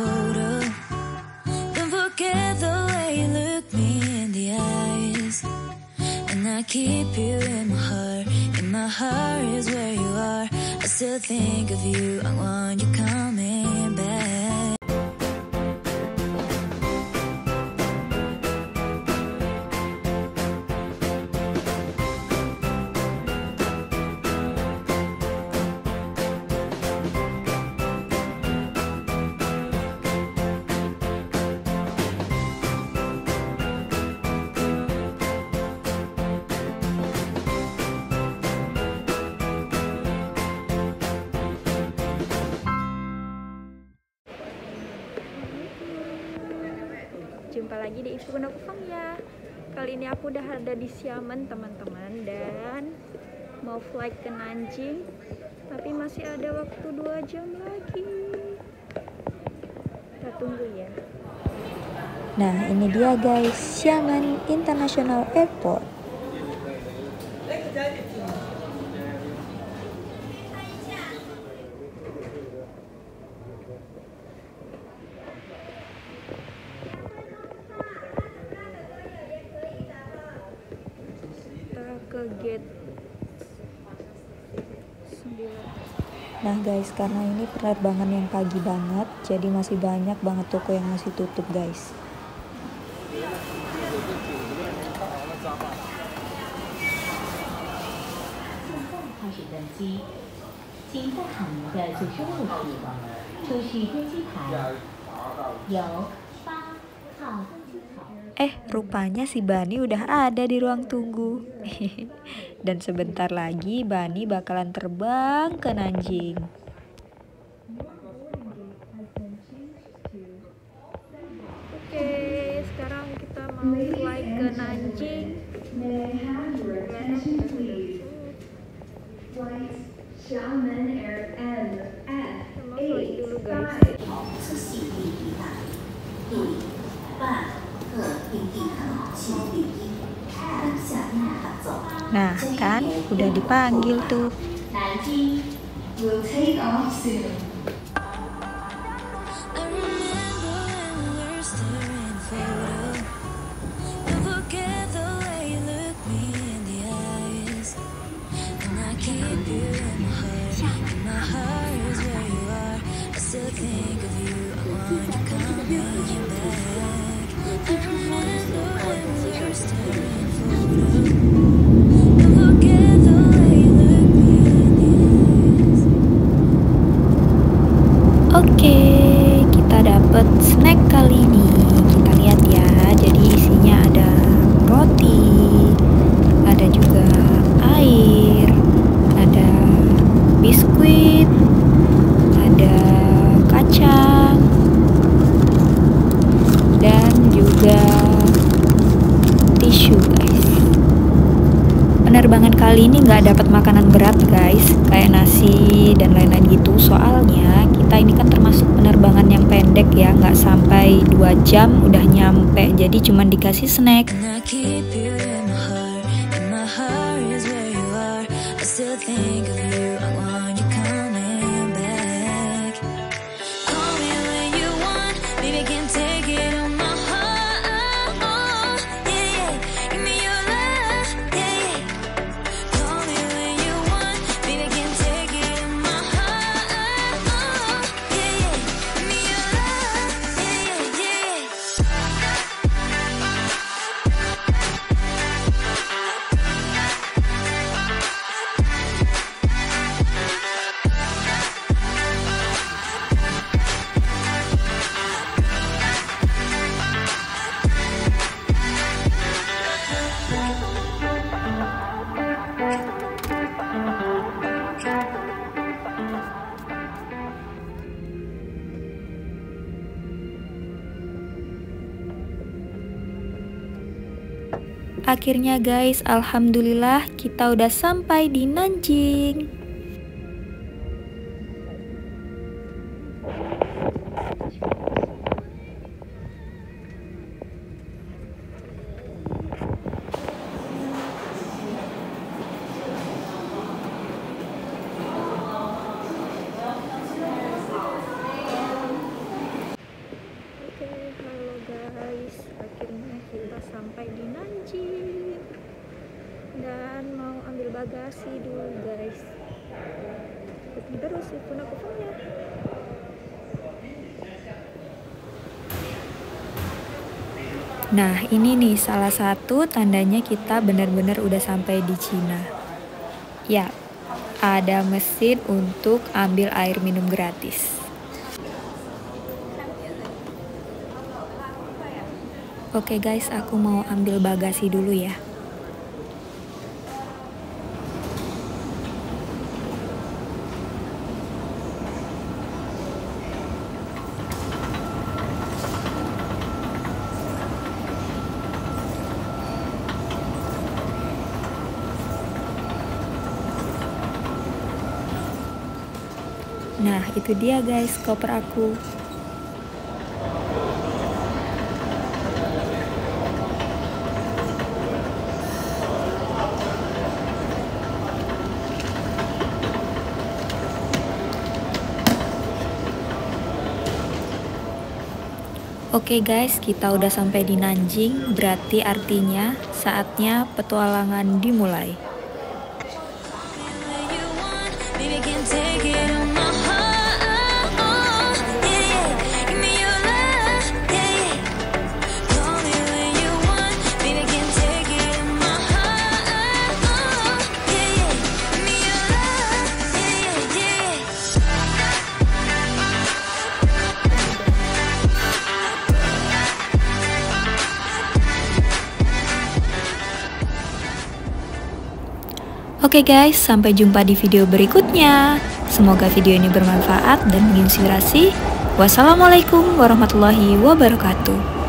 photo. Don't forget the way you look me in the eyes. And I keep you in my heart. In my heart is where you are. I still think of you. I want you coming back. Jumpa lagi di Isu Kufang ya. Kali ini aku udah ada di Xiamen teman-teman Dan mau flight ke Nanjing Tapi masih ada waktu 2 jam lagi. Kita tunggu ya. Nah, ini dia guys, Xiamen International Airport. Kita ke gate 9 Nah guys, karena ini penerbangan yang pagi banget, jadi masih banyak banget toko yang masih tutup guys. Eh, rupanya si Bani udah ada di ruang tunggu. Dan sebentar lagi Bani bakalan terbang ke Nanjing. Oke, sekarang kita mau flight ke Nanjing kita mau flight dulu guys Nah, kan udah dipanggil tuh. 南京 will take off soon. I remember juga tisu, guys. Penerbangan kali ini nggak dapat makanan berat guys, kayak nasi dan lain-lain gitu. Soalnya kita ini kan termasuk penerbangan yang pendek ya, nggak sampai 2 jam udah nyampe. Jadi cuman dikasih snack. And Akhirnya guys, alhamdulillah kita udah sampai di Nanjing. Kasih dulu guys ikutin terus ikutin aku ya Nah, ini nih salah satu tandanya kita benar-benar udah sampai di Cina. Ya, ada mesin untuk ambil air minum gratis. Oke guys, aku mau ambil bagasi dulu ya. Nah, itu dia guys koper aku. Oke guys, kita udah sampai di Nanjing, berarti artinya saatnya petualangan dimulai. Oke guys, sampai jumpa di video berikutnya. Semoga video ini bermanfaat dan menginspirasi. Wassalamualaikum warahmatullahi wabarakatuh.